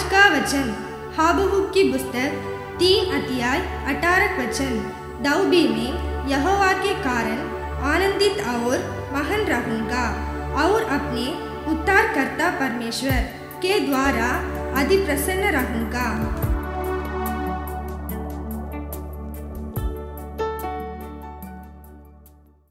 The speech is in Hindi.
आज का वचन हाबहुक की पुस्तक, तीन अध्याय अठारह वचन दाऊबी में यहोवा के कारण, आनंदित और महान रहूँगा और अपने उद्धारकर्ता परमेश्वर के द्वारा अति प्रसन्न रहूँगा